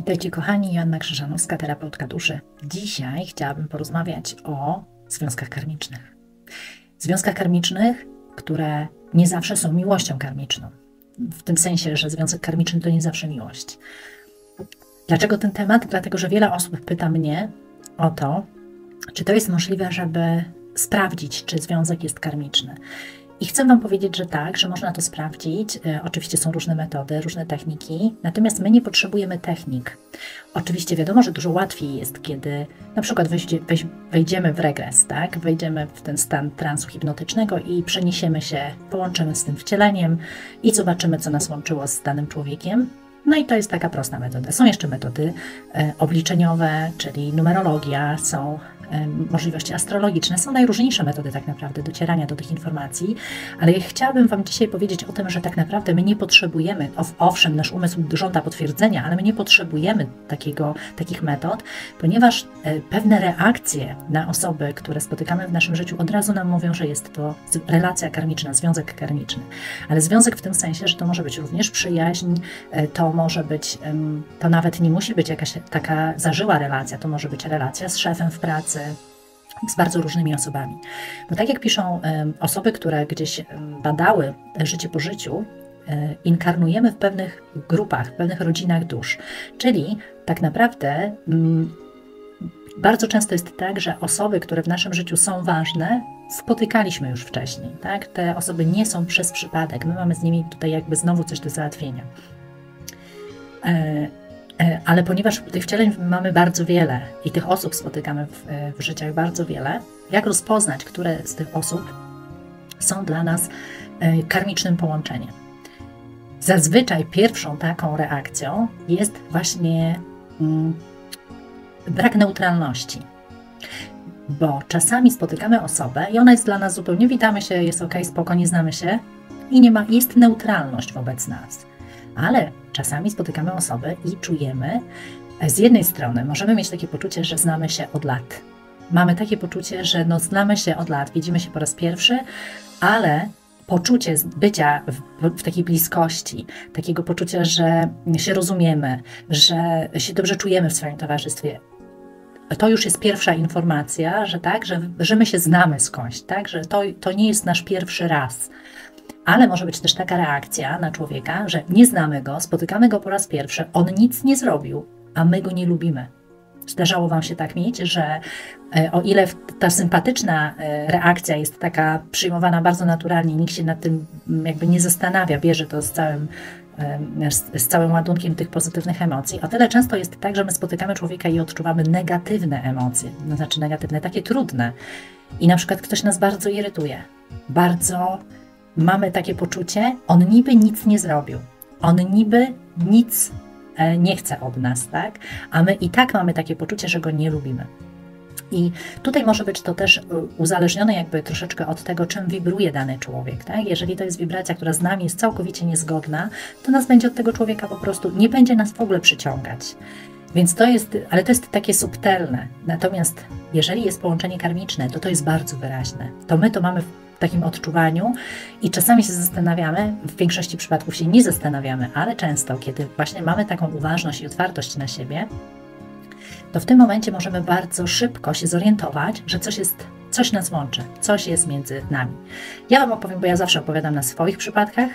Witajcie kochani, Joanna Krzyżanowska, terapeutka duszy. Dzisiaj chciałabym porozmawiać o związkach karmicznych. Związkach karmicznych, które nie zawsze są miłością karmiczną. W tym sensie, że związek karmiczny to nie zawsze miłość. Dlaczego ten temat? Dlatego, że wiele osób pyta mnie o to, czy to jest możliwe, żeby sprawdzić, czy związek jest karmiczny. I chcę Wam powiedzieć, że tak, że można to sprawdzić. E, oczywiście są różne metody, różne techniki, natomiast my nie potrzebujemy technik. Oczywiście wiadomo, że dużo łatwiej jest, kiedy na przykład wejdzie, wejdziemy w regres, tak? wejdziemy w ten stan transu hipnotycznego i przeniesiemy się, połączymy z tym wcieleniem i zobaczymy, co nas łączyło z danym człowiekiem. No i to jest taka prosta metoda. Są jeszcze metody e, obliczeniowe, czyli numerologia, są możliwości astrologiczne. Są najróżniejsze metody tak naprawdę docierania do tych informacji, ale chciałabym Wam dzisiaj powiedzieć o tym, że tak naprawdę my nie potrzebujemy, owszem, nasz umysł żąda potwierdzenia, ale my nie potrzebujemy takiego, takich metod, ponieważ e, pewne reakcje na osoby, które spotykamy w naszym życiu, od razu nam mówią, że jest to relacja karmiczna, związek karmiczny. Ale związek w tym sensie, że to może być również przyjaźń, e, to może być, to nawet nie musi być jakaś taka zażyła relacja, to może być relacja z szefem w pracy, z bardzo różnymi osobami. Bo tak jak piszą osoby, które gdzieś badały życie po życiu, e, inkarnujemy w pewnych grupach, w pewnych rodzinach dusz. Czyli tak naprawdę mm, bardzo często jest tak, że osoby, które w naszym życiu są ważne, spotykaliśmy już wcześniej. Tak? Te osoby nie są przez przypadek. My mamy z nimi tutaj jakby znowu coś do załatwienia. E, ale ponieważ tych wcieleń mamy bardzo wiele i tych osób spotykamy w, e, w życiach bardzo wiele, jak rozpoznać, które z tych osób są dla nas e, karmicznym połączeniem? Zazwyczaj pierwszą taką reakcją jest właśnie mm, brak neutralności. Bo czasami spotykamy osobę i ona jest dla nas zupełnie, witamy się, jest ok, spoko, nie znamy się i nie ma, jest neutralność wobec nas. Ale czasami spotykamy osoby i czujemy, z jednej strony możemy mieć takie poczucie, że znamy się od lat. Mamy takie poczucie, że no, znamy się od lat, widzimy się po raz pierwszy, ale poczucie bycia w, w, takiej bliskości, takiego poczucia, że się rozumiemy, że się dobrze czujemy w swoim towarzystwie. To już jest pierwsza informacja, że tak, że, że my się znamy skądś, tak, że to, to nie jest nasz pierwszy raz. Ale może być też taka reakcja na człowieka, że nie znamy go, spotykamy go po raz pierwszy, on nic nie zrobił, a my go nie lubimy. Zdarzało Wam się tak mieć, że e, o ile ta sympatyczna e, reakcja jest taka przyjmowana bardzo naturalnie, nikt się nad tym mm, jakby nie zastanawia, bierze to z całym, z, całym ładunkiem tych pozytywnych emocji, o tyle często jest tak, że my spotykamy człowieka i odczuwamy negatywne emocje, to znaczy negatywne, takie trudne. I na przykład ktoś nas bardzo irytuje, bardzo mamy takie poczucie, on niby nic nie zrobił, on niby nic e, nie chce od nas, tak? A my i tak mamy takie poczucie, że go nie lubimy. I tutaj może być to też e, uzależnione jakby troszeczkę od tego, czym wibruje dany człowiek. Tak? Jeżeli to jest wibracja, która z nami jest całkowicie niezgodna, to nas będzie od tego człowieka po prostu, nie będzie nas w ogóle przyciągać. Więc to jest, ale to jest takie subtelne. Natomiast jeżeli jest połączenie karmiczne, to to jest bardzo wyraźne. To my to mamy takim odczuwaniu i czasami się zastanawiamy, w większości przypadków się nie zastanawiamy, ale często, kiedy właśnie mamy taką uważność i otwartość na siebie, to w tym momencie możemy bardzo szybko się zorientować, że coś jest, coś nas łączy, coś jest między nami. Ja Wam opowiem, bo ja zawsze opowiadam na swoich przypadkach,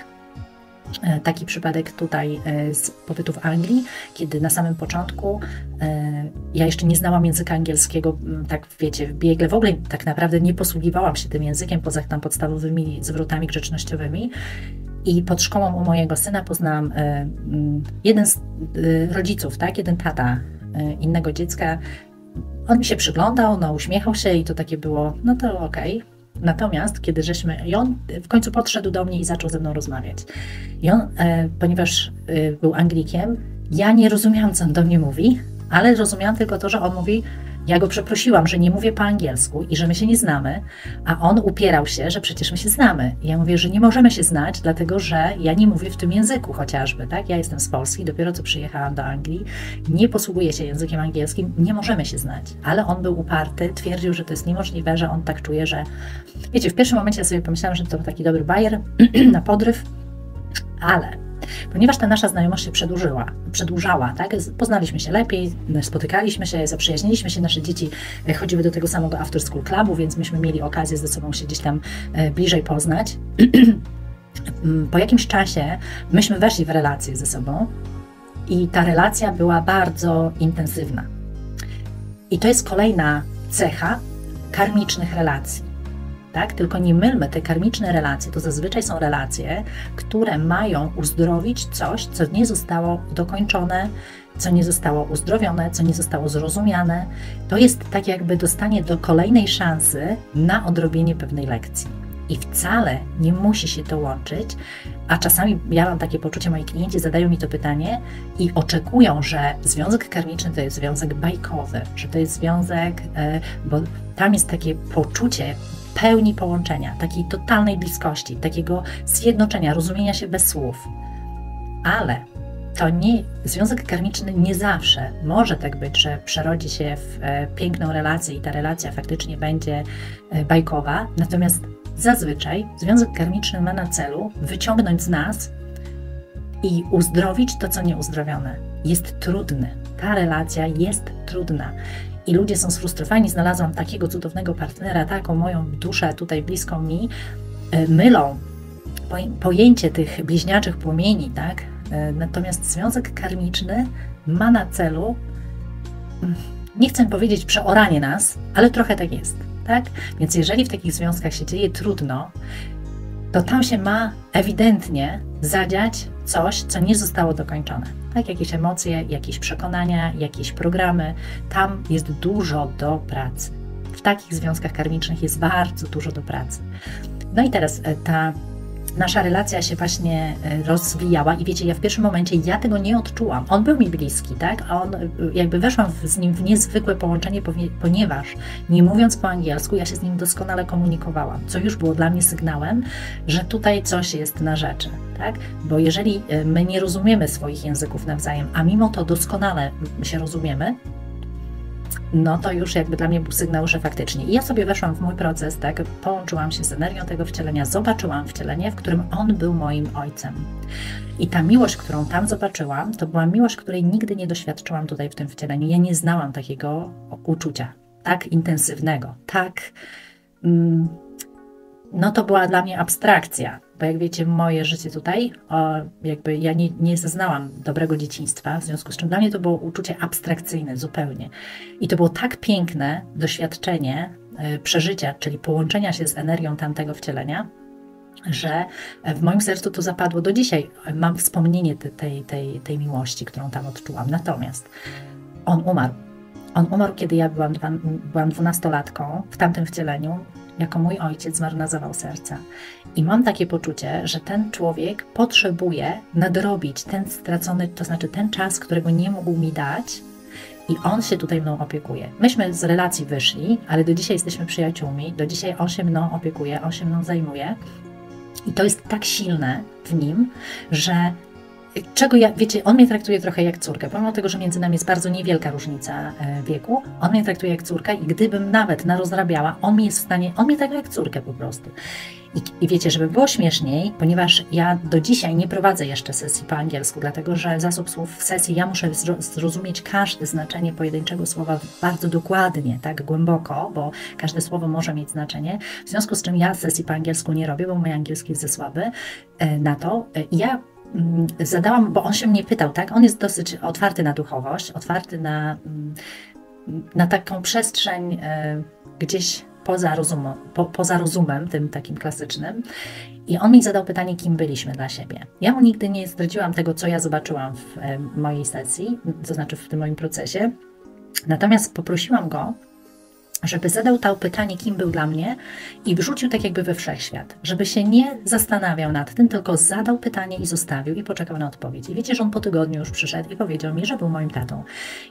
taki przypadek tutaj e, z pobytu w Anglii, kiedy na samym początku e, ja jeszcze nie znałam języka angielskiego, tak wiecie, w biegle, w ogóle tak naprawdę nie posługiwałam się tym językiem poza tam podstawowymi zwrotami grzecznościowymi. I pod szkołą u mojego syna poznałam jeden z rodziców, tak, jeden tata innego dziecka. On mi się przyglądał, no uśmiechał się i to takie było, no to okej, okay Natomiast kiedy żeśmy, i on w końcu podszedł do mnie i zaczął ze mną rozmawiać. I on, e, ponieważ e, był Anglikiem, ja nie rozumiałam, co on do mnie mówi, ale rozumiałam tylko to, że on mówi ja go przeprosiłam, że nie mówię po angielsku i że my się nie znamy, a on upierał się, że przecież my się znamy. I ja mówię, że nie możemy się znać, dlatego że ja nie mówię w tym języku chociażby, tak? Ja jestem z Polski, dopiero co przyjechałam do Anglii, nie posługuję się językiem angielskim, nie możemy się znać. Ale on był uparty, twierdził, że to jest niemożliwe, że on tak czuje, że... Wiecie, w pierwszym momencie ja sobie pomyślałam, że to taki dobry bajer na podryw, ale Ponieważ ta nasza znajomość się przedłużyła, przedłużała, tak? Poznaliśmy się lepiej, spotykaliśmy się, zaprzyjaźniliśmy się, nasze dzieci e, chodziły do tego samego after school clubu, więc myśmy mieli okazję ze sobą się gdzieś tam e, bliżej poznać. Mm, po jakimś czasie myśmy weszli w relację ze sobą i ta relacja była bardzo intensywna. I to jest kolejna cecha karmicznych relacji. Tak? Tylko nie mylmy, te karmiczne relacje to zazwyczaj są relacje, które mają uzdrowić coś, co nie zostało dokończone, co nie zostało uzdrowione, co nie zostało zrozumiane. To jest tak jakby dostanie do kolejnej szansy na odrobienie pewnej lekcji. I wcale nie musi się to łączyć, a czasami ja mam takie poczucie, moi klienci zadają mi to pytanie i oczekują, że związek karmiczny to jest związek bajkowy, że to jest związek, e, bo tam jest takie poczucie pełni połączenia, takiej totalnej bliskości, takiego zjednoczenia, rozumienia się bez słów. Ale to nie, związek karmiczny nie zawsze może tak być, że przerodzi się w e, piękną relację i ta relacja faktycznie będzie e, bajkowa, natomiast Zazwyczaj związek karmiczny ma na celu wyciągnąć z nas i uzdrowić to, co nieuzdrowione. Jest trudny. Ta relacja jest trudna. I ludzie są sfrustrowani. Znalazłam takiego cudownego partnera, taką moją duszę tutaj bliską mi. E, mylą pojęcie tych bliźniaczych płomieni, tak? E, natomiast związek karmiczny ma na celu, mm, nie chcę powiedzieć przeoranie nas, ale trochę tak jest tak? Więc jeżeli w takich związkach się dzieje trudno, to tam się ma ewidentnie zadziać coś, co nie zostało dokończone. Tak, jakieś emocje, jakieś przekonania, jakieś programy. Tam jest dużo do pracy. W takich związkach karmicznych jest bardzo dużo do pracy. No i teraz e, ta nasza relacja się właśnie e, rozwijała i wiecie, ja w pierwszym momencie ja tego nie odczułam. On był mi bliski, tak? A on, e, jakby weszłam z nim w niezwykłe połączenie, ponieważ nie mówiąc po angielsku, ja się z nim doskonale komunikowałam, co już było dla mnie sygnałem, że tutaj coś jest na rzeczy, tak? Bo jeżeli e, my nie rozumiemy swoich języków nawzajem, a mimo to doskonale się rozumiemy, no to już jakby dla mnie był sygnał, że faktycznie. I ja sobie weszłam w mój proces, tak, połączyłam się z energią tego wcielenia, zobaczyłam wcielenie, w którym on był moim ojcem. I ta miłość, którą tam zobaczyłam, to była miłość, której nigdy nie doświadczyłam tutaj w tym wcieleniu. Ja nie znałam takiego uczucia, tak intensywnego, tak. Mm, no to była dla mnie abstrakcja, bo jak wiecie, moje życie tutaj, o, jakby ja nie, nie zaznałam dobrego dzieciństwa, w związku z czym dla mnie to było uczucie abstrakcyjne zupełnie. I to było tak piękne doświadczenie y, przeżycia, czyli połączenia się z energią tamtego wcielenia, że w moim sercu to zapadło do dzisiaj. Mam wspomnienie tej, tej, tej miłości, którą tam odczułam. Natomiast on umarł. On umarł, kiedy ja byłam, byłam dwunastolatką w tamtym wcieleniu jako mój ojciec zawał serca. I mam takie poczucie, że ten człowiek potrzebuje nadrobić ten stracony, to znaczy ten czas, którego nie mógł mi dać, i on się tutaj mną opiekuje. Myśmy z relacji wyszli, ale do dzisiaj jesteśmy przyjaciółmi, do dzisiaj on się mną opiekuje, on się mną zajmuje. I to jest tak silne w nim, że czego ja, wiecie, on mnie traktuje trochę jak córkę, pomimo tego, że między nami jest bardzo niewielka różnica e, wieku, on mnie traktuje jak córkę i gdybym nawet narozrabiała, on mi jest w stanie, on mnie traktuje jak córkę po prostu. I, I, wiecie, żeby było śmieszniej, ponieważ ja do dzisiaj nie prowadzę jeszcze sesji po angielsku, dlatego że zasób słów w sesji ja muszę zrozumieć każde znaczenie pojedynczego słowa bardzo dokładnie, tak głęboko, bo każde słowo może mieć znaczenie. W związku z czym ja sesji po angielsku nie robię, bo mój angielski jest za słaby e, na to. E, ja zadałam, bo on się mnie pytał, tak? On jest dosyć otwarty na duchowość, otwarty na, mm, na taką przestrzeń e, gdzieś poza, po, poza rozumem, tym takim klasycznym. I on mi zadał pytanie, kim byliśmy dla siebie. Ja mu nigdy nie zdradziłam tego, co ja zobaczyłam w e, mojej sesji, to znaczy w tym moim procesie. Natomiast poprosiłam go, żeby zadał to pytanie, kim był dla mnie i wrzucił tak jakby we wszechświat, żeby się nie zastanawiał nad tym, tylko zadał pytanie i zostawił i poczekał na odpowiedź. I wiecie, że on po tygodniu już przyszedł i powiedział mi, że był moim tatą.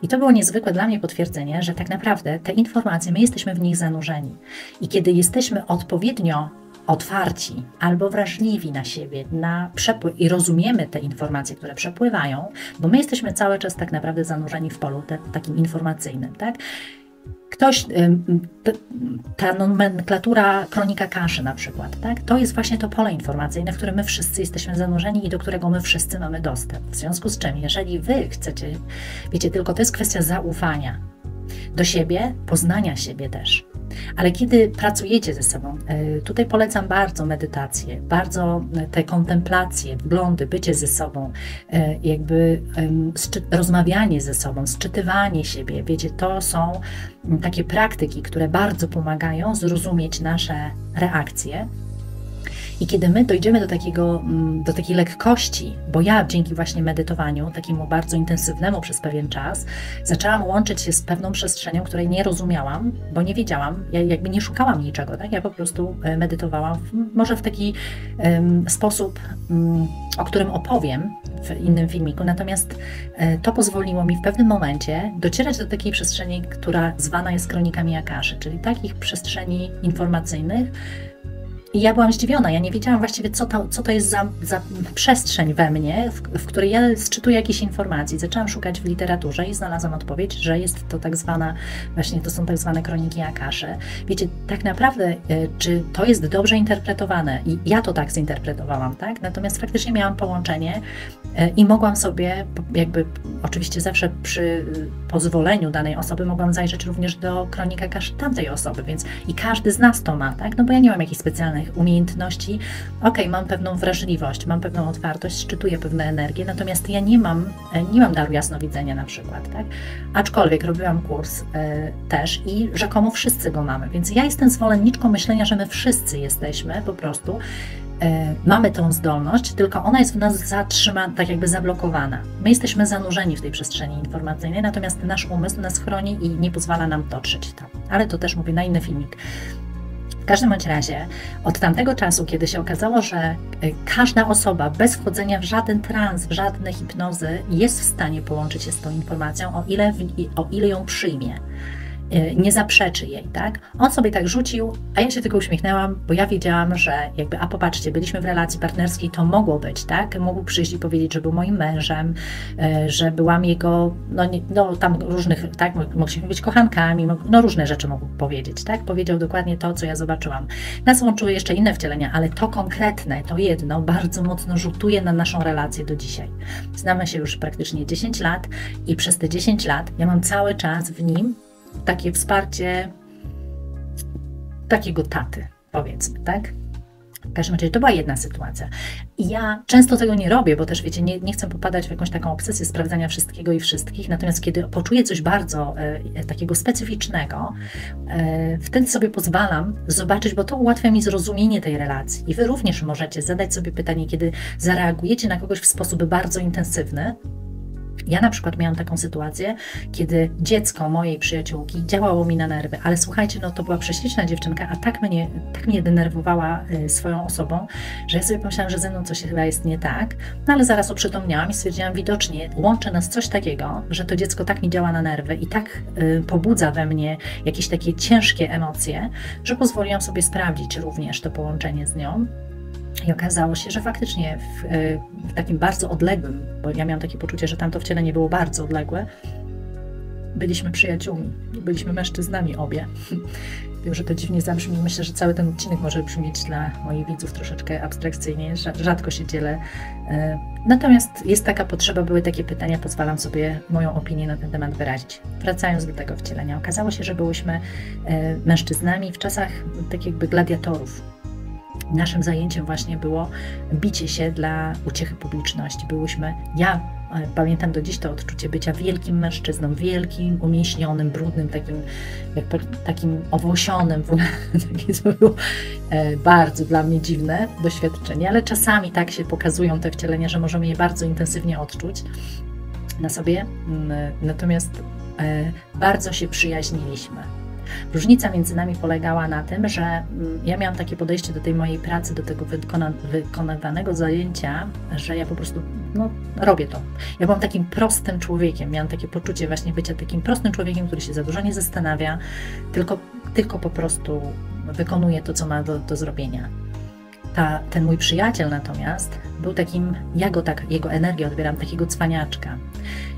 I to było niezwykłe dla mnie potwierdzenie, że tak naprawdę te informacje, my jesteśmy w nich zanurzeni. I kiedy jesteśmy odpowiednio otwarci albo wrażliwi na siebie, na przepływ i rozumiemy te informacje, które przepływają, bo my jesteśmy cały czas tak naprawdę zanurzeni w polu te, takim informacyjnym, tak? Ktoś, ta nomenklatura kronika kaszy na przykład, tak? to jest właśnie to pole informacyjne, w którym my wszyscy jesteśmy zanurzeni i do którego my wszyscy mamy dostęp. W związku z czym, jeżeli wy chcecie, wiecie, tylko to jest kwestia zaufania do siebie, poznania siebie też. Ale kiedy pracujecie ze sobą, e, tutaj polecam bardzo medytację, bardzo te kontemplacje, wglądy, bycie ze sobą, e, jakby rozmawianie ze sobą, sczytywanie siebie. Wiecie, to są takie praktyki, które bardzo pomagają zrozumieć nasze reakcje i kiedy my dojdziemy do, takiego, mm, do takiej lekkości, bo ja dzięki właśnie medytowaniu, takiemu bardzo intensywnemu przez pewien czas, zaczęłam łączyć się z pewną przestrzenią, której nie rozumiałam, bo nie wiedziałam, ja jakby nie szukałam niczego, tak? Ja po prostu e, medytowałam, może w taki um, sposób, um, o którym opowiem w innym filmiku, natomiast e, to pozwoliło mi w pewnym momencie docierać do takiej przestrzeni, która zwana jest kronikami Akaszy, czyli takich przestrzeni informacyjnych, i ja byłam zdziwiona, ja nie wiedziałam właściwie, co to, co to jest za, za przestrzeń we mnie, w, w, której ja sczytuję jakieś informacje. Zaczęłam szukać w literaturze i znalazłam odpowiedź, że jest to tak zwana, właśnie to są tak zwane kroniki Akasze. Wiecie, tak naprawdę, e, czy to jest dobrze interpretowane? I ja to tak zinterpretowałam, tak? Natomiast faktycznie miałam połączenie e, i mogłam sobie, jakby oczywiście zawsze przy pozwoleniu danej osoby, mogłam zajrzeć również do kronika tamtej osoby, więc i każdy z nas to ma, tak? No bo ja nie mam jakichś specjalnych umiejętności. Ok, mam pewną wrażliwość, mam pewną otwartość, szczytuję pewne energie, natomiast ja nie mam, e, nie mam daru jasnowidzenia na przykład, tak? Aczkolwiek robiłam kurs y, też i rzekomo wszyscy go mamy, więc ja jestem zwolenniczką myślenia, że my wszyscy jesteśmy po prostu e, mamy tą zdolność, tylko ona jest w nas zatrzymana, tak jakby zablokowana. My jesteśmy zanurzeni w tej przestrzeni informacyjnej, natomiast nasz umysł nas chroni i nie pozwala nam dotrzeć tam. Ale to też mówię na inny filmik. W każdym bądź razie, od tamtego czasu, kiedy się okazało, że y, każda osoba bez wchodzenia w żaden trans, w żadne hipnozy jest w stanie połączyć się z tą informacją, o ile, o ile ją przyjmie. Y, nie zaprzeczy jej, tak? On sobie tak rzucił, a ja się tylko uśmiechnęłam, bo ja wiedziałam, że jakby, a popatrzcie, byliśmy w relacji partnerskiej, to mogło być, tak? Mógł przyjść i powiedzieć, że był moim mężem, y, że byłam jego, no, nie, no tam różnych, tak? Mogliśmy być kochankami, no różne rzeczy mógł powiedzieć, tak? Powiedział dokładnie to, co ja zobaczyłam. Nas łączyły jeszcze inne wcielenia, ale to konkretne, to jedno bardzo mocno rzutuje na naszą relację do dzisiaj. Znamy się już praktycznie 10 lat i przez te 10 lat ja mam cały czas w nim takie wsparcie takiego taty, powiedzmy, tak? W każdym razie to była jedna sytuacja. I ja często tego nie robię, bo też wiecie, nie, nie chcę popadać w jakąś taką obsesję sprawdzania wszystkiego i wszystkich. Natomiast kiedy poczuję coś bardzo e, takiego specyficznego, e, wtedy sobie pozwalam zobaczyć, bo to ułatwia mi zrozumienie tej relacji. I wy również możecie zadać sobie pytanie, kiedy zareagujecie na kogoś w sposób bardzo intensywny, ja na przykład miałam taką sytuację, kiedy dziecko mojej przyjaciółki działało mi na nerwy, ale słuchajcie, no to była prześliczna dziewczynka, a tak mnie, tak mnie denerwowała y, swoją osobą, że ja sobie pomyślałam, że ze mną coś chyba jest nie tak, no ale zaraz oprzytomniałam i stwierdziłam, widocznie łączy nas coś takiego, że to dziecko tak mi działa na nerwy i tak y, pobudza we mnie jakieś takie ciężkie emocje, że pozwoliłam sobie sprawdzić również to połączenie z nią i okazało się, że faktycznie w, e, w, takim bardzo odległym, bo ja miałam takie poczucie, że tamto wcielenie było bardzo odległe, byliśmy przyjaciółmi, byliśmy mężczyznami obie. Wiem, że to dziwnie zabrzmi. Myślę, że cały ten odcinek może brzmieć dla moich widzów troszeczkę abstrakcyjnie. Rzadko się dzielę. E, natomiast jest taka potrzeba, były takie pytania, pozwalam sobie moją opinię na ten temat wyrazić. Wracając do tego wcielenia, okazało się, że byłyśmy e, mężczyznami w czasach tak jakby gladiatorów naszym zajęciem właśnie było bicie się dla uciechy publiczności. Byłyśmy, ja e, pamiętam do dziś to odczucie bycia wielkim mężczyzną, wielkim, umieśnionym, brudnym, takim, takim owłosionym. To było e, bardzo dla mnie dziwne doświadczenie, ale czasami tak się pokazują te wcielenia, że możemy je bardzo intensywnie odczuć na sobie. Mm, natomiast e, bardzo się przyjaźniliśmy Różnica między nami polegała na tym, że mm, ja miałam takie podejście do tej mojej pracy, do tego wykona, wykonywanego zajęcia, że ja po prostu no, robię to. Ja byłam takim prostym człowiekiem, miałam takie poczucie właśnie bycia takim prostym człowiekiem, który się za dużo nie zastanawia, tylko, tylko po prostu wykonuje to, co ma do, do zrobienia. Ta, ten mój przyjaciel natomiast był takim, ja go tak, jego energię odbieram, takiego cwaniaczka.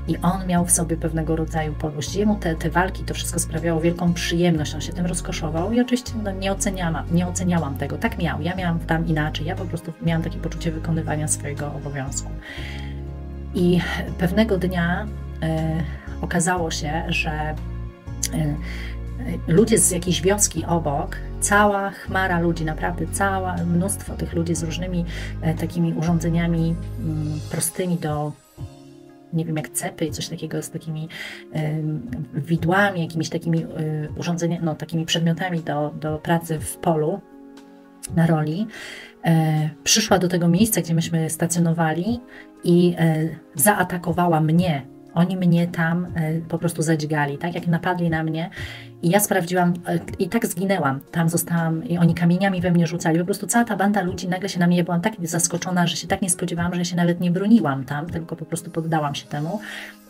I on miał w sobie pewnego rodzaju podłość. Jemu te, te walki, to wszystko sprawiało wielką przyjemność, on się tym rozkoszował i oczywiście no, nie, oceniałam, nie oceniałam tego. Tak miał, ja miałam tam inaczej, ja po prostu miałam takie poczucie wykonywania swojego obowiązku. I pewnego dnia e, okazało się, że e, ludzie z jakiejś wioski obok, cała chmara ludzi, naprawdę cała, mnóstwo tych ludzi z różnymi e, takimi urządzeniami mm, prostymi do nie wiem, jak cepy i coś takiego z takimi y, widłami, jakimiś takimi y, urządzeniami, no takimi przedmiotami do, do pracy w polu na roli. E, przyszła do tego miejsca, gdzie myśmy stacjonowali i e, zaatakowała mnie oni mnie tam e, po prostu zadźgali, tak jak napadli na mnie. I ja sprawdziłam, e, i tak zginęłam. Tam zostałam, i oni kamieniami we mnie rzucali. Po prostu cała ta banda ludzi nagle się na mnie, byłam tak zaskoczona, że się tak nie spodziewałam, że się nawet nie broniłam tam, tylko po prostu poddałam się temu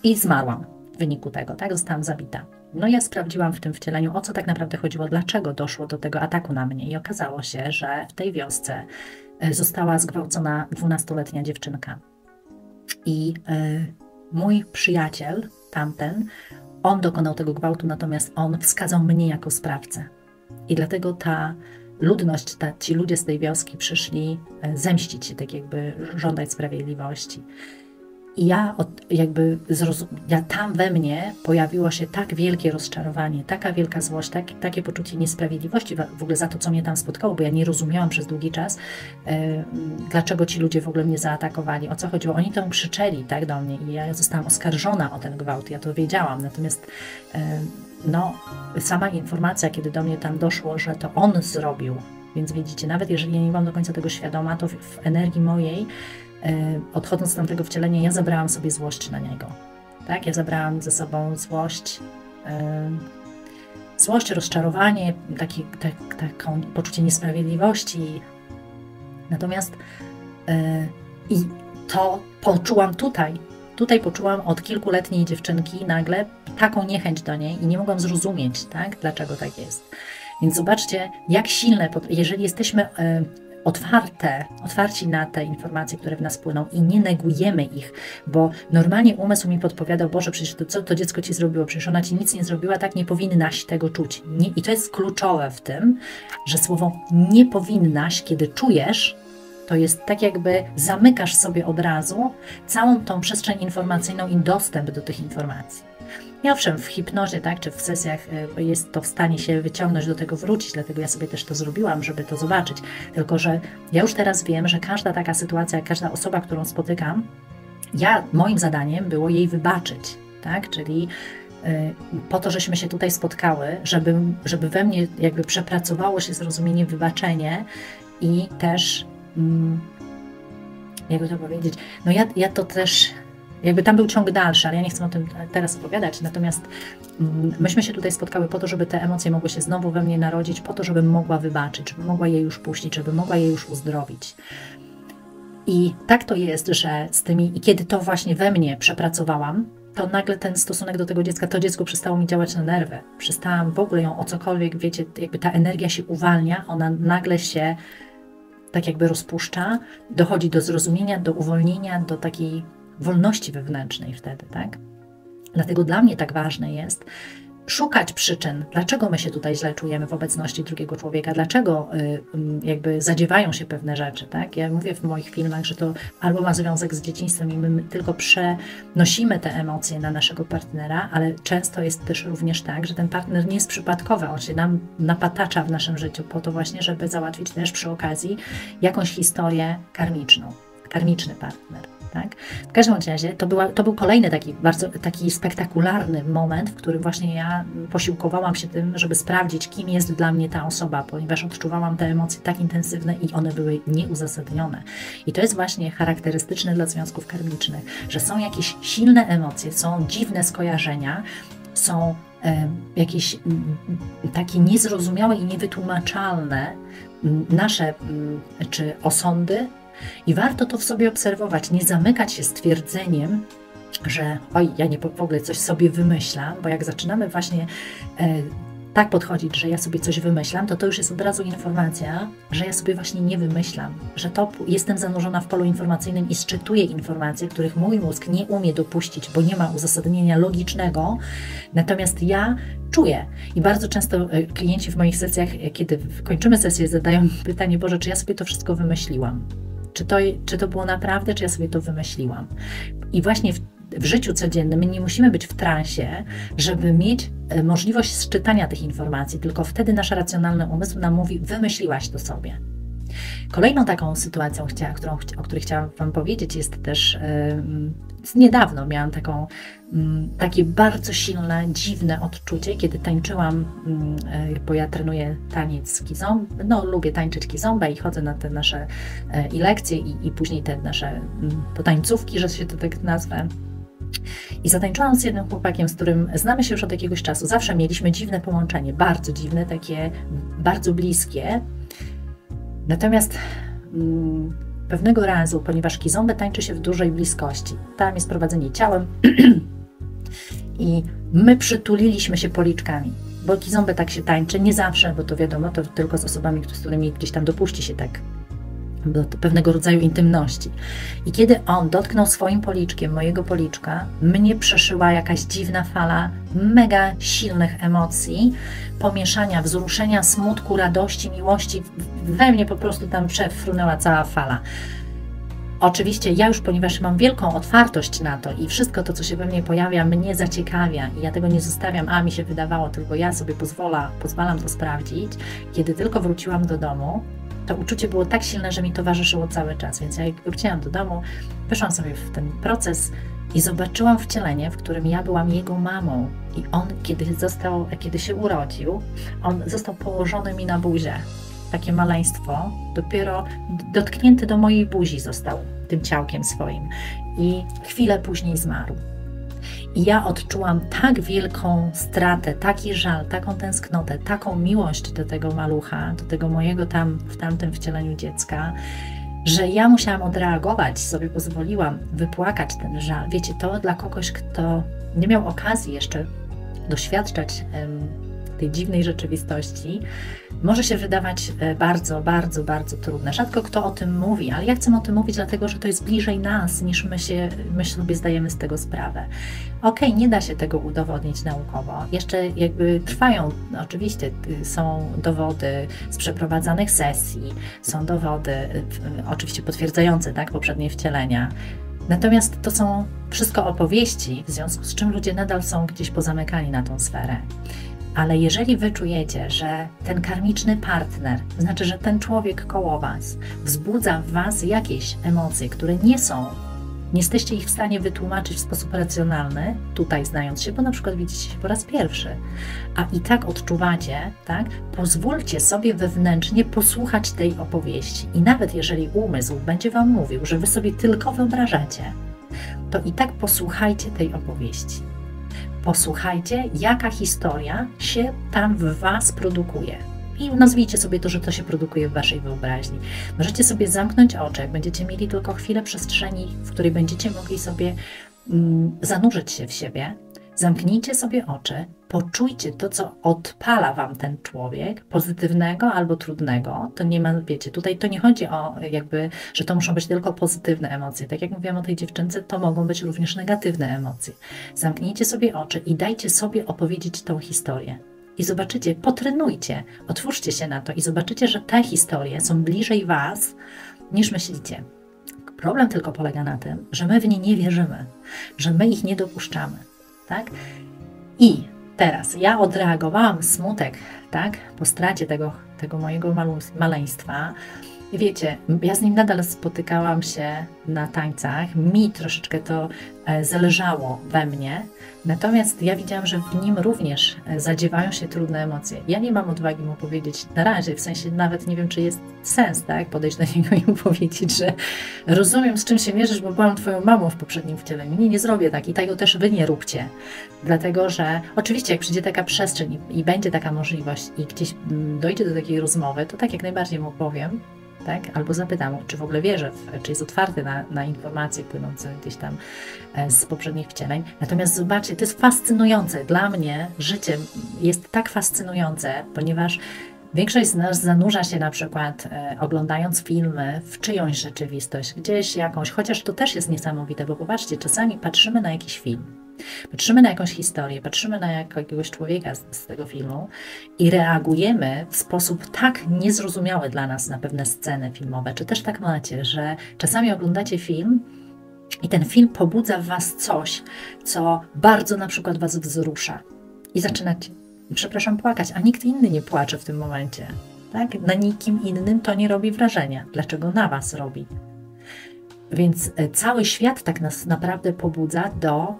i zmarłam w wyniku tego, tak? Zostałam zabita. No ja sprawdziłam w tym wcieleniu, o co tak naprawdę chodziło, dlaczego doszło do tego ataku na mnie. I okazało się, że w tej wiosce e, została zgwałcona dwunastoletnia dziewczynka. I yy, mój przyjaciel, tamten, on dokonał tego gwałtu, natomiast on wskazał mnie jako sprawcę. I dlatego ta ludność, ta, ci ludzie z tej wioski przyszli e, zemścić się, tak jakby żądać sprawiedliwości. I ja od, jakby ja tam we mnie pojawiło się tak wielkie rozczarowanie, taka wielka złość, tak, takie poczucie niesprawiedliwości w ogóle za to, co mnie tam spotkało, bo ja nie rozumiałam przez długi czas, e, dlaczego ci ludzie w ogóle mnie zaatakowali, o co chodziło. Oni to krzyczeli tak do mnie i ja zostałam oskarżona o ten gwałt, ja to wiedziałam, natomiast e, no, sama informacja, kiedy do mnie tam doszło, że to on zrobił, więc widzicie, nawet jeżeli ja nie byłam do końca tego świadoma, to w, w energii mojej odchodząc z tamtego wcielenia, ja zabrałam sobie złość na niego. Tak? Ja zabrałam ze sobą złość, e, złość, rozczarowanie, taki, tak, taką poczucie niesprawiedliwości. Natomiast e, i to poczułam tutaj. Tutaj poczułam od kilkuletniej dziewczynki nagle taką niechęć do niej i nie mogłam zrozumieć, tak, dlaczego tak jest. Więc zobaczcie, jak silne, jeżeli jesteśmy otwarte, otwarci na te informacje, które w nas płyną i nie negujemy ich, bo normalnie umysł mi podpowiadał, Boże, przecież to, co to dziecko ci zrobiło, przecież ona ci nic nie zrobiła, tak nie powinnaś tego czuć. Nie, I to jest kluczowe w tym, że słowo nie powinnaś, kiedy czujesz, to jest tak jakby zamykasz sobie od razu całą tą przestrzeń informacyjną i dostęp do tych informacji. I owszem, w hipnozie, tak, czy w sesjach e, jest to w stanie się wyciągnąć, do tego wrócić, dlatego ja sobie też to zrobiłam, żeby to zobaczyć. Tylko, że ja już teraz wiem, że każda taka sytuacja, każda osoba, którą spotykam, ja, moim zadaniem było jej wybaczyć, tak, czyli e, po to, żeśmy się tutaj spotkały, żeby, żeby we mnie jakby przepracowało się zrozumienie, wybaczenie i też, mm, jakby to powiedzieć, no ja, ja to też jakby tam był ciąg dalszy, ale ja nie chcę o tym teraz opowiadać. Natomiast mm, myśmy się tutaj spotkały po to, żeby te emocje mogły się znowu we mnie narodzić, po to, żebym mogła wybaczyć, żeby mogła je już puścić, żeby mogła je już uzdrowić. I tak to jest, że z tymi, i kiedy to właśnie we mnie przepracowałam, to nagle ten stosunek do tego dziecka, to dziecko przestało mi działać na nerwy. Przestałam w ogóle ją o cokolwiek, wiecie, jakby ta energia się uwalnia, ona nagle się tak jakby rozpuszcza, dochodzi do zrozumienia, do uwolnienia, do takiej wolności wewnętrznej wtedy, tak? Dlatego dla mnie tak ważne jest szukać przyczyn, dlaczego my się tutaj źle czujemy w obecności drugiego człowieka, dlaczego y, jakby zadziewają się pewne rzeczy, tak? Ja mówię w moich filmach, że to albo ma związek z dzieciństwem i my tylko przenosimy te emocje na naszego partnera, ale często jest też również tak, że ten partner nie jest przypadkowy, on się nam napatacza w naszym życiu po to właśnie, żeby załatwić też przy okazji jakąś historię karmiczną, karmiczny partner. Tak? W każdym razie to, była, to był kolejny taki bardzo taki spektakularny moment, w którym właśnie ja posiłkowałam się tym, żeby sprawdzić, kim jest dla mnie ta osoba, ponieważ odczuwałam te emocje tak intensywne i one były nieuzasadnione. I to jest właśnie charakterystyczne dla związków karmicznych, że są jakieś silne emocje, są dziwne skojarzenia, są jakieś takie niezrozumiałe i niewytłumaczalne nasze czy osądy, i warto to w sobie obserwować, nie zamykać się stwierdzeniem, że oj, ja nie w ogóle coś sobie wymyślam, bo jak zaczynamy właśnie e, tak podchodzić, że ja sobie coś wymyślam, to to już jest od razu informacja, że ja sobie właśnie nie wymyślam, że to jestem zanurzona w polu informacyjnym i szczytuję informacje, których mój mózg nie umie dopuścić, bo nie ma uzasadnienia logicznego, natomiast ja czuję. I bardzo często e, klienci w moich sesjach, e, kiedy kończymy sesję, zadają pytanie, Boże, czy ja sobie to wszystko wymyśliłam? Czy to, czy to było naprawdę, czy ja sobie to wymyśliłam? I właśnie w w życiu codziennym nie musimy być w transie, żeby mieć e, możliwość czytania tych informacji, tylko wtedy nasz racjonalny umysł nam mówi: wymyśliłaś to sobie. Kolejną taką sytuacją, którą, o której chciałam Wam powiedzieć, jest też niedawno miałam taką, yy, takie bardzo silne, dziwne odczucie, kiedy tańczyłam, yy, bo ja trenuję taniec kizomba, no lubię tańczyć kizomba i chodzę na te nasze e, i lekcje i, i później te nasze mm, potańcówki, że się to tak nazwę. I zatańczyłam z jednym chłopakiem, z którym znamy się już od jakiegoś czasu. Zawsze mieliśmy dziwne połączenie, bardzo dziwne, takie bardzo bliskie. Natomiast mm, pewnego razu, ponieważ kizombę tańczy się w dużej bliskości, tam jest prowadzenie ciałem i my przytuliliśmy się policzkami, bo kizombę tak się tańczy, nie zawsze, bo to wiadomo, to tylko z osobami, z którymi gdzieś tam dopuści się tak do pewnego rodzaju intymności. I kiedy on dotknął swoim policzkiem mojego policzka, mnie przeszyła jakaś dziwna fala mega silnych emocji, pomieszania, wzruszenia, smutku, radości, miłości. We mnie po prostu tam przefrunęła cała fala. Oczywiście ja już, ponieważ mam wielką otwartość na to i wszystko to, co się we mnie pojawia, mnie zaciekawia i ja tego nie zostawiam, a mi się wydawało, tylko ja sobie pozwala, pozwalam to sprawdzić. Kiedy tylko wróciłam do domu, to uczucie było tak silne, że mi towarzyszyło cały czas. Więc jak wróciłam do domu, weszłam sobie w ten proces i zobaczyłam wcielenie, w którym ja byłam jego mamą. I on, kiedy został, kiedy się urodził, on został położony mi na buzie. Takie maleństwo, dopiero dotknięty do mojej buzi został tym ciałkiem swoim. I chwilę później zmarł. Ja odczułam tak wielką stratę, taki żal, taką tęsknotę, taką miłość do tego malucha, do tego mojego tam w tamtym wcieleniu dziecka, że ja musiałam odreagować, sobie pozwoliłam wypłakać ten żal. Wiecie, to dla kogoś, kto nie miał okazji jeszcze doświadczać tej dziwnej rzeczywistości, może się wydawać e, bardzo, bardzo, bardzo trudne. Rzadko kto o tym mówi, ale ja chcę o tym mówić, dlatego że to jest bliżej nas, niż my, się, my sobie zdajemy z tego sprawę. Okej, okay, nie da się tego udowodnić naukowo. Jeszcze jakby trwają, oczywiście są dowody z przeprowadzanych sesji, są dowody oczywiście potwierdzające tak, poprzednie wcielenia. Natomiast to są wszystko opowieści, w związku z czym ludzie nadal są gdzieś pozamykani na tą sferę. Ale jeżeli wy czujecie, że ten karmiczny partner, znaczy, że ten człowiek koło was wzbudza w was jakieś emocje, które nie są, nie jesteście ich w stanie wytłumaczyć w sposób racjonalny, tutaj znając się, bo na przykład widzicie się po raz pierwszy, a i tak odczuwacie, tak? Pozwólcie sobie wewnętrznie posłuchać tej opowieści. I nawet jeżeli umysł będzie wam mówił, że wy sobie tylko wyobrażacie, to i tak posłuchajcie tej opowieści posłuchajcie, jaka historia się tam w Was produkuje. I nazwijcie sobie to, że to się produkuje w Waszej wyobraźni. Możecie sobie zamknąć oczy, jak będziecie mieli tylko chwilę przestrzeni, w której będziecie mogli sobie mm, zanurzyć się w siebie, Zamknijcie sobie oczy, poczujcie to, co odpala Wam ten człowiek, pozytywnego albo trudnego. To nie ma, wiecie, tutaj to nie chodzi o jakby, że to muszą być tylko pozytywne emocje. Tak jak mówiłam o tej dziewczynce, to mogą być również negatywne emocje. Zamknijcie sobie oczy i dajcie sobie opowiedzieć tą historię. I zobaczycie, potrenujcie, otwórzcie się na to i zobaczycie, że te historie są bliżej Was niż myślicie. Problem tylko polega na tym, że my w nie nie wierzymy, że my ich nie dopuszczamy tak? I teraz ja odreagowałam smutek, tak? Po stracie tego, tego mojego maleństwa. Wiecie, ja z nim nadal spotykałam się na tańcach. Mi troszeczkę to e, zależało we mnie, natomiast ja widziałam, że w nim również e, zadziewają się trudne emocje. Ja nie mam odwagi mu powiedzieć na razie, w sensie nawet nie wiem, czy jest sens, tak, podejść do niego i mu powiedzieć, że rozumiem, z czym się mierzysz, bo byłam twoją mamą w poprzednim wcieleniu. Nie, nie zrobię tak i tego też wy nie róbcie. Dlatego, że oczywiście jak przyjdzie taka przestrzeń i, i będzie taka możliwość i gdzieś mm, dojdzie do takiej rozmowy, to tak jak najbardziej mu powiem, tak? Albo zapytam, czy w ogóle wierzę, w, czy jest otwarty na, na informacje płynące gdzieś tam e, z poprzednich wcieleń. Natomiast zobaczcie, to jest fascynujące. Dla mnie życie jest tak fascynujące, ponieważ Większość z nas zanurza się na przykład e, oglądając filmy w czyjąś rzeczywistość, gdzieś jakąś, chociaż to też jest niesamowite, bo popatrzcie, czasami patrzymy na jakiś film, patrzymy na jakąś historię, patrzymy na jakiegoś człowieka z, z tego filmu i reagujemy w sposób tak niezrozumiały dla nas na pewne sceny filmowe. Czy też tak macie, że czasami oglądacie film, i ten film pobudza w Was coś, co bardzo na przykład Was wzrusza. I zaczynacie przepraszam, płakać, a nikt inny nie płacze w tym momencie. Tak? Na nikim innym to nie robi wrażenia. Dlaczego na Was robi? Więc e, cały świat tak nas naprawdę pobudza do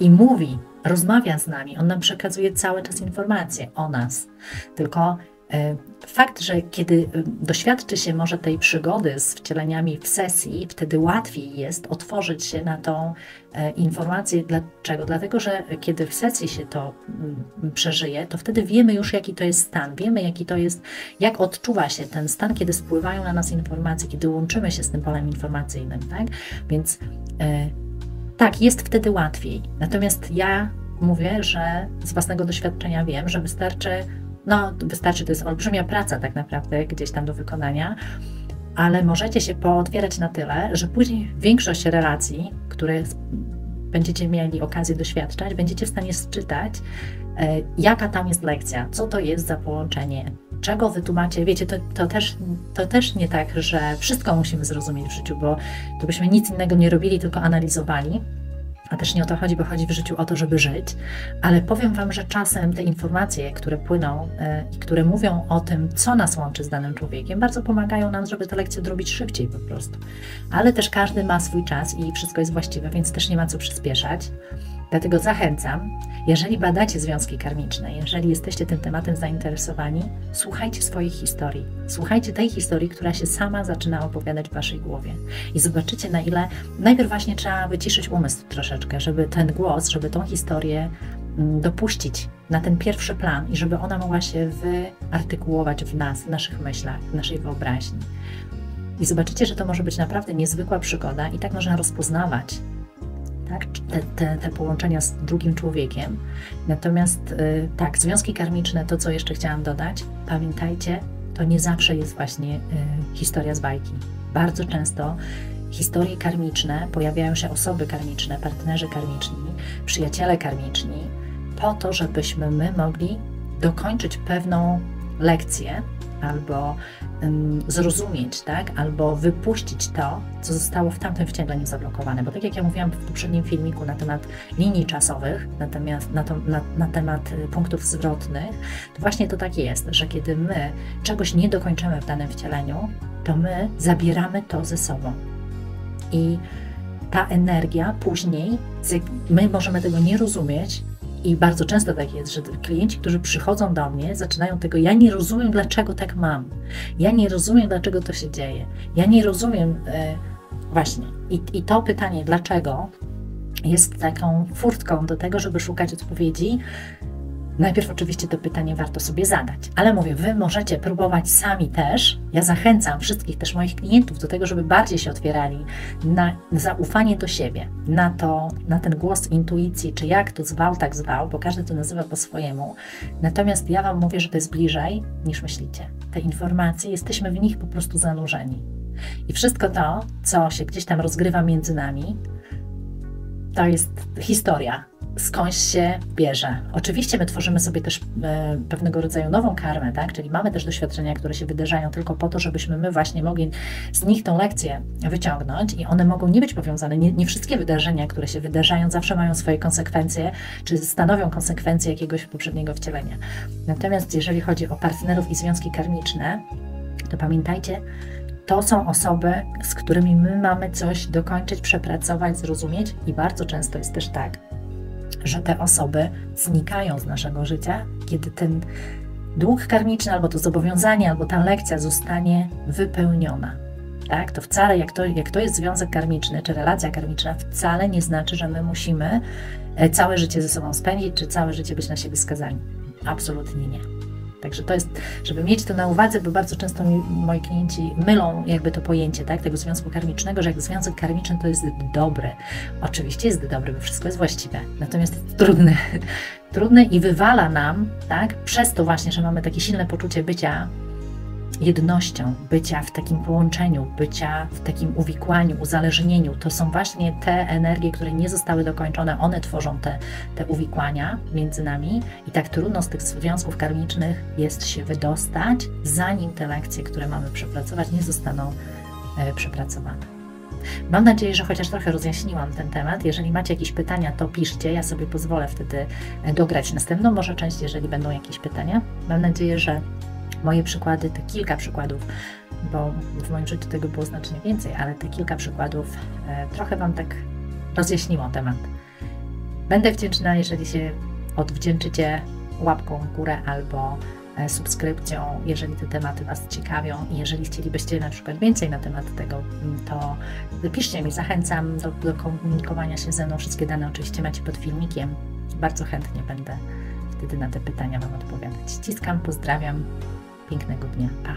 i mówi, rozmawia z nami. On nam przekazuje cały czas informacje o nas. Tylko E, fakt, że kiedy e, doświadczy się może tej przygody z wcieleniami w sesji, wtedy łatwiej jest otworzyć się na tą e, informację. Dlaczego? Dlatego, że kiedy w sesji się to mm, przeżyje, to wtedy wiemy już, jaki to jest stan, wiemy, jaki to jest, jak odczuwa się ten stan, kiedy spływają na nas informacje, kiedy łączymy się z tym polem informacyjnym, tak? Więc tak, jest wtedy łatwiej. Natomiast ja mówię, że z własnego doświadczenia wiem, że wystarczy no, wystarczy, to jest olbrzymia praca tak naprawdę gdzieś tam do wykonania, ale możecie się pootwierać na tyle, że później większość relacji, które będziecie mieli okazję doświadczać, będziecie w stanie sczytać, e, jaka tam jest lekcja, co to jest za połączenie, czego wy tu macie. Wiecie, to, to, też, to też nie tak, że wszystko musimy zrozumieć w życiu, bo to byśmy nic innego nie robili, tylko analizowali a też nie o to chodzi, bo chodzi w życiu o to, żeby żyć. Ale powiem Wam, że czasem te informacje, które płyną e, i które mówią o tym, co nas łączy z danym człowiekiem, bardzo pomagają nam, żeby te lekcje odrobić szybciej po prostu. Ale też każdy ma swój czas i wszystko jest właściwe, więc też nie ma co przyspieszać. Dlatego zachęcam, jeżeli badacie związki karmiczne, jeżeli jesteście tym tematem zainteresowani, słuchajcie swojej historii. Słuchajcie tej historii, która się sama zaczyna opowiadać w waszej głowie. I zobaczycie, na ile najpierw właśnie trzeba wyciszyć umysł troszeczkę, żeby ten głos, żeby tą historię mm, dopuścić na ten pierwszy plan i żeby ona mogła się wyartykułować w nas, w naszych myślach, w naszej wyobraźni. I zobaczycie, że to może być naprawdę niezwykła przygoda i tak można rozpoznawać tak? te, te, te połączenia z drugim człowiekiem. Natomiast y, tak, związki karmiczne, to co jeszcze chciałam dodać, pamiętajcie, to nie zawsze jest właśnie y, historia z bajki. Bardzo często historie karmiczne, pojawiają się osoby karmiczne, partnerzy karmiczni, przyjaciele karmiczni, po to, żebyśmy my mogli dokończyć pewną lekcję, albo um, zrozumieć, tak? albo wypuścić to, co zostało w tamtym wcieleniu zablokowane. Bo tak jak ja mówiłam w poprzednim filmiku na temat linii czasowych, natomiast na, to, na, na temat y, punktów zwrotnych, to właśnie to tak jest, że kiedy my czegoś nie dokończymy w danym wcieleniu, to my zabieramy to ze sobą. I ta energia później, my możemy tego nie rozumieć, i bardzo często tak jest, że klienci, którzy przychodzą do mnie, zaczynają tego, ja nie rozumiem, dlaczego tak mam. Ja nie rozumiem, dlaczego to się dzieje. Ja nie rozumiem, e, właśnie. I, I to pytanie, dlaczego, jest taką furtką do tego, żeby szukać odpowiedzi Najpierw oczywiście to pytanie warto sobie zadać, ale mówię, Wy możecie próbować sami też. Ja zachęcam wszystkich też moich klientów do tego, żeby bardziej się otwierali na zaufanie do siebie, na to, na ten głos intuicji, czy jak to zwał, tak zwał, bo każdy to nazywa po swojemu. Natomiast ja Wam mówię, że to jest bliżej niż myślicie. Te informacje, jesteśmy w nich po prostu zanurzeni. I wszystko to, co się gdzieś tam rozgrywa między nami, to jest historia, skądś się bierze. Oczywiście my tworzymy sobie też e, pewnego rodzaju nową karmę, tak? czyli mamy też doświadczenia, które się wydarzają tylko po to, żebyśmy my właśnie mogli z nich tą lekcję wyciągnąć i one mogą nie być powiązane. Nie, nie wszystkie wydarzenia, które się wydarzają, zawsze mają swoje konsekwencje, czy stanowią konsekwencje jakiegoś poprzedniego wcielenia. Natomiast jeżeli chodzi o partnerów i związki karmiczne, to pamiętajcie, to są osoby, z którymi my mamy coś dokończyć, przepracować, zrozumieć, i bardzo często jest też tak, że te osoby znikają z naszego życia, kiedy ten dług karmiczny, albo to zobowiązanie, albo ta lekcja zostanie wypełniona. Tak? To wcale, jak to, jak to jest związek karmiczny, czy relacja karmiczna, wcale nie znaczy, że my musimy e, całe życie ze sobą spędzić, czy całe życie być na siebie skazani. Absolutnie nie. Także to jest, żeby mieć to na uwadze, bo bardzo często moi klienci mylą jakby to pojęcie tak, tego związku karmicznego, że jak związek karmiczny to jest dobry. Oczywiście jest dobry, bo wszystko jest właściwe, natomiast jest trudny. trudny i wywala nam, tak, przez to właśnie, że mamy takie silne poczucie bycia jednością, bycia w takim połączeniu, bycia w takim uwikłaniu, uzależnieniu. To są właśnie te energie, które nie zostały dokończone, one tworzą te, te uwikłania między nami i tak trudno z tych związków karmicznych jest się wydostać, zanim te lekcje, które mamy przepracować, nie zostaną e, przepracowane. Mam nadzieję, że chociaż trochę rozjaśniłam ten temat. Jeżeli macie jakieś pytania, to piszcie. Ja sobie pozwolę wtedy e, dograć następną, może część, jeżeli będą jakieś pytania. Mam nadzieję, że moje przykłady, te kilka przykładów, bo w moim życiu tego było znacznie więcej, ale te kilka przykładów e, trochę Wam tak rozjaśniło temat. Będę wdzięczna, jeżeli się odwdzięczycie łapką w górę albo e, subskrypcją, jeżeli te tematy Was ciekawią i jeżeli chcielibyście na przykład więcej na temat tego, to piszcie mi, zachęcam do, do komunikowania się ze mną. Wszystkie dane oczywiście macie pod filmikiem. Bardzo chętnie będę wtedy na te pytania Wam odpowiadać. Ściskam, pozdrawiam. Pięknego dnia. Pa!